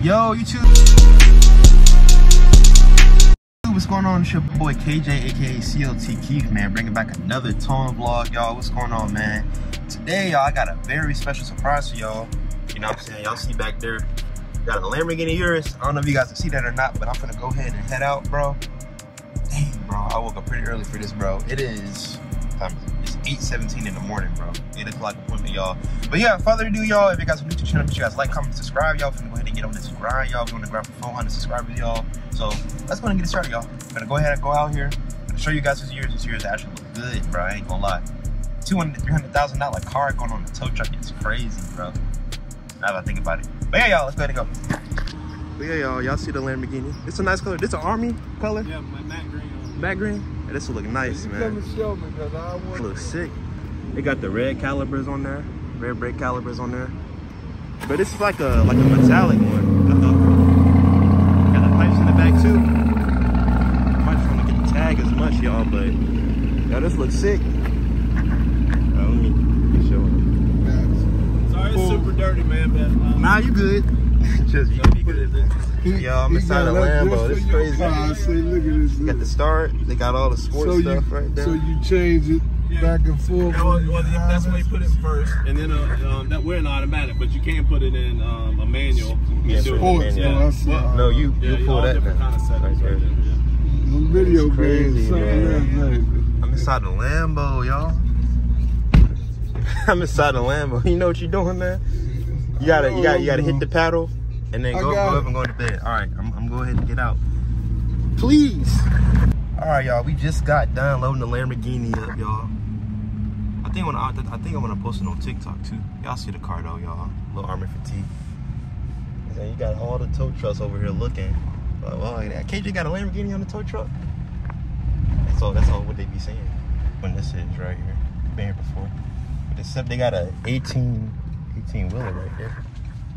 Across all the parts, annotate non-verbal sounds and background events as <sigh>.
Yo, YouTube. What's going on? It's your boy KJ, aka CLT Keith, man. Bringing back another towing vlog, y'all. What's going on, man? Today, y'all, I got a very special surprise for y'all. You know what I'm saying? Y'all see back there, got a Lamborghini Urus. I don't know if you guys can see that or not, but I'm gonna go ahead and head out, bro. Dang, bro. I woke up pretty early for this, bro. It is time 8:17 in the morning, bro. 8 o'clock appointment, y'all. But yeah, further ado, y'all. If you guys are new to the channel, make sure you guys like, comment, subscribe, y'all. Finna go ahead and get on this grind, y'all. We're on the grind for 400 subscribers, y'all. So let's go ahead and get it started, y'all. I'm gonna go ahead and go out here. I'm gonna show you guys this year's. This year's actually look good, bro. I ain't gonna lie. 200 300,000 dollar car going on the tow truck is crazy, bro. Now that I think about it. But yeah, y'all, let's go ahead and go. But yeah, y'all, y'all see the Lamborghini. It's a nice color. This an army color? Yeah, my matte green. Matte green? Yeah, this will look nice, you man. Come and show me, cause I want. Looks sick. They got the red calibers on there, red brake calibers on there. But this is like a like a metallic one. Uh-oh. Got the pipes in the back too. Might just want to get the tag as much, y'all, but yeah, this looks sick. Let me show it. Sorry, it's super dirty, man, but um, Nah, you good. <laughs> Just you be good. Yo, I'm inside a Lambo. This is crazy. I say, look at this. Got the start. They got all the sports so stuff you, right there. So you change it Yeah. back and forth. well, well, that's why you put it first, and then uh, um, that we're in automatic, but you can put it in um, a manual. You Yeah, do it. Sports, Yeah. I see. Well, no, you Yeah, you pull all that now. kind of settings Right there. right yeah. Video crazy, games, something man. else, I'm inside the Lambo, y'all. <laughs> I'm inside the Lambo. <laughs> You know what you're doing, man? You gotta, you gotta, you gotta hit the paddle, and then I go, go up and go to bed. All right, I'm, I'm going ahead and get out. Please. All right, y'all. We just got done loading the Lamborghini up, y'all. I think when I, I think I'm gonna post it on TikTok too. Y'all see the car though, y'all. Little armor fatigue. And you got all the tow trucks over here looking. Like, well, look at that. KJ got a Lamborghini on the tow truck. That's all. That's all what they be saying. When this is right here, been here before. But except they got a 18, 18 wheeler right there.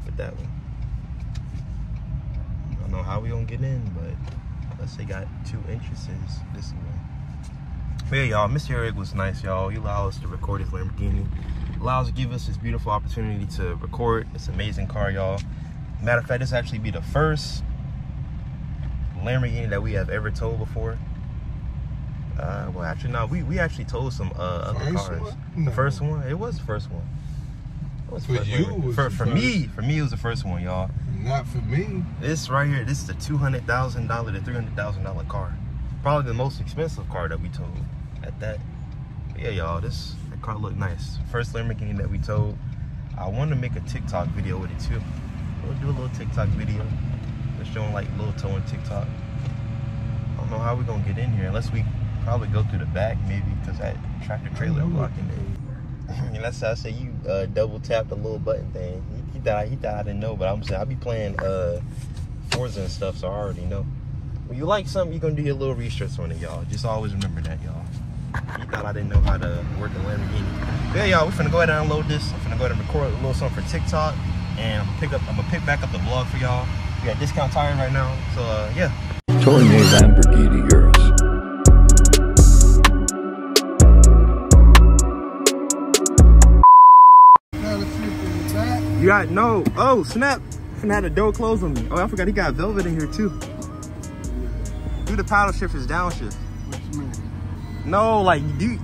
With that one. Don't know how we gonna get in, but unless they got two entrances this way. But yeah, y'all, Mr. Eric was nice, y'all. He allowed us to record his Lamborghini. Allows to give us this beautiful opportunity to record this amazing car, y'all. Matter of fact, this actually be the first Lamborghini that we have ever towed before. Uh, well, actually, no, we, we actually towed some uh, other First cars. one? The first one, it was the first one. It was For first you, for, for me, for me, it was the first one, y'all. Not for me. This right here, this is a two hundred thousand dollar to three hundred thousand dollar car. Probably the most expensive car that we towed. At that, But yeah, y'all, this that car looked nice. First Lamborghini that we towed. I want to make a TikTok video with it too. We'll do a little TikTok video, just showing like little towing TikTok. I don't know how we're gonna get in here unless we probably go through the back maybe because that tractor trailer blocking it. And that's how I say you uh, double tap the little button thing. He, thought he thought I didn't know, but I'm saying I be playing uh, Forza and stuff, so I already know. When you like something, you're gonna do your little research on it, y'all. Just always remember that, y'all. He thought I didn't know how to work a Lamborghini. Yeah, y'all, we're finna go ahead and unload this. I'm finna go ahead and record a little something for TikTok, and I'm gonna pick up. I'm gonna pick back up the vlog for y'all. We got discount tires right now, so uh, yeah. A Lamborghini You got no. Oh snap! Finna had the door closed on me. Oh, I forgot he got velvet in here too. Do the paddle shift is downshift. No, like you. You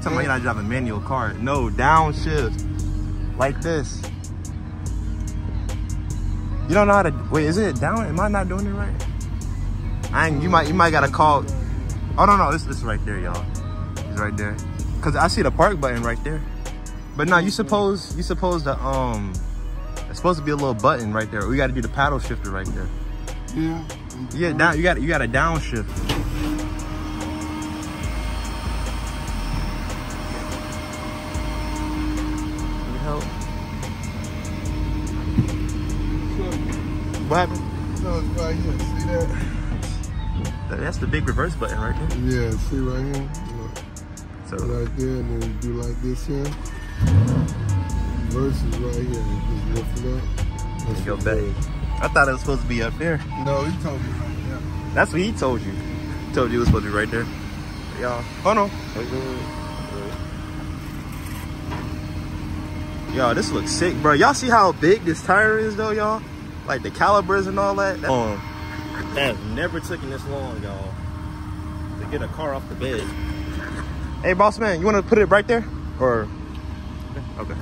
talking about you not drive a manual car? No, downshift, like this. You don't know how to. Wait, is it down? Am I not doing it right? I ain't. You might. You might gotta call. Oh no, no, this this right there, y'all. It's right there. Cause I see the park button right there. But now you suppose you suppose the um. It's supposed to be a little button right there. We got to do the paddle shifter right there. Yeah. Yeah, down. You got you got a downshift. Help? What happened? No, it's right here. See that? That- That's the big reverse button right there. Yeah, see right here? So right there, and then you do like this here. Versus right here. You just lift it up. That's go what back. I thought it was supposed to be up there. No, he told me right there. That's what he told you. He told you it was supposed to be right there. Y'all. Oh no. Wait, wait, wait. wait. Y'all, this looks sick, bro. Y'all see how big this tire is though, y'all? like the calibers and all that. that um, that has never taken this long, y'all, to get a car off the bed. Hey, boss man, you want to put it right there, or okay?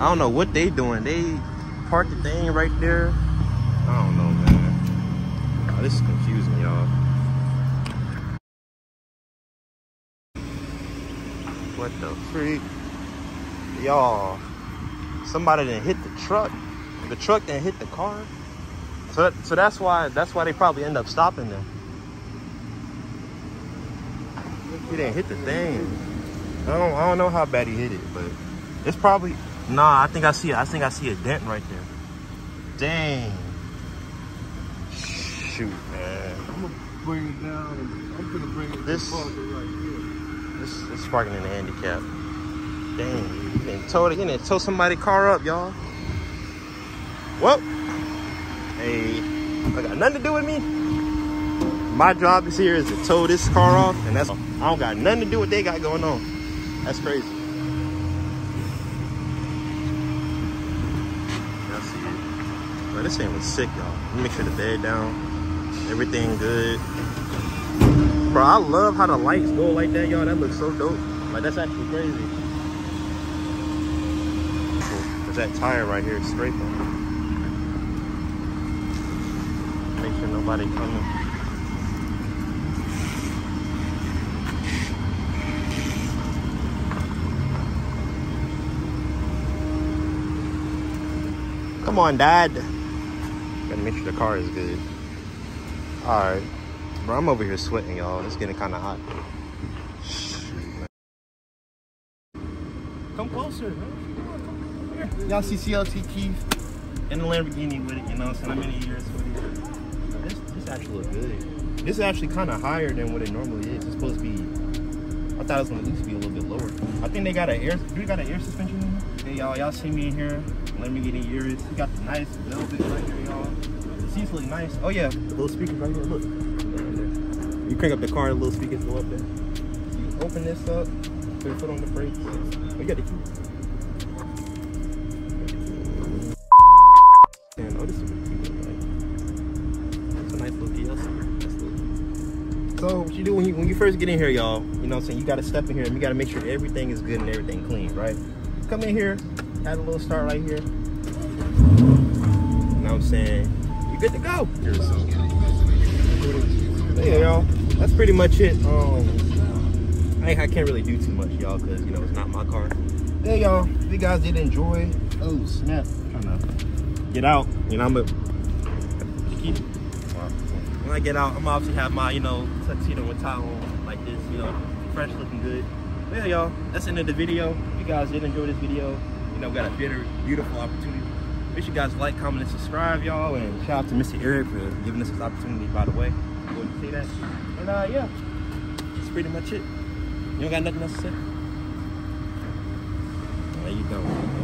I don't know what they doing. They parked the thing right there. I don't know, man. Oh, this is confusing, y'all. What the freak? Y'all, somebody didn't hit the truck. The truck didn't hit the car. So, so that's why that's why they probably end up stopping there. He didn't hit the thing. I don't I don't know how bad he hit it, but it's probably nah. I think I see I think I see a dent right there. Dang. Shoot, man. I'm gonna bring it down. I'm gonna bring it This- this right here. This this parking in the handicap. Dang, you didn't tow it. You didn't tow somebody car up, y'all. Well, hey, I got nothing to do with me. My job is here is to tow this car off, and that's I don't got nothing to do with what they got going on. That's crazy. Y'all see But this thing was sick, y'all. Make sure the bed down. Everything good. Bro, I love how the lights go like that, y'all. That looks so dope. Like, that's actually crazy. Cause that tire right here is scraping. Make sure nobody coming. Come on, Dad. Gotta make sure the car is good. All right. Bro, I'm over here sweating, y'all. It's getting kind of hot. Come closer, man. Y'all see CLT Keith in the Lamborghini with it, you know, so how many years with it. This, this actually look good. This is actually kind of higher than what it normally is. It's supposed to be, I thought it was gonna at least be a little bit lower. I think they got an air, do they got an air suspension in here? Hey, y'all, y'all see me in here, Lamborghini Urus. We got the nice velvet right here, y'all. The seats look nice. Oh yeah, the little speakers right here, look. You crank up the car, and the little speakers go up there. You open this up, put your foot on the brakes. Oh, you got the key. And, oh, this is really cute. Like, it's a nice little. So what you do when you when you first get in here, y'all, you know what I'm saying? You gotta step in here and you gotta make sure everything is good and everything clean, right? Come in here, add a little start right here. You know what I'm saying? You're good to go. Yeah, y'all. That's pretty much it. Um, I, I can't really do too much, y'all, because you know it's not my car. Yeah, y'all. If you guys did enjoy, oh snap, I'm trying to get out. You know, I'm a keep. When I get out, I'm obviously have my you know tuxedo and tie on like this, you know, fresh looking good. But yeah, y'all. That's the end of the video. If you guys did enjoy this video, know, we got a better, beautiful opportunity. Make sure you guys like, comment, and subscribe, y'all. And shout out to Mr. Eric for giving us this opportunity, by the way. I wouldn't say that. And uh, yeah, that's pretty much it. You don't got nothing else to say? There you go.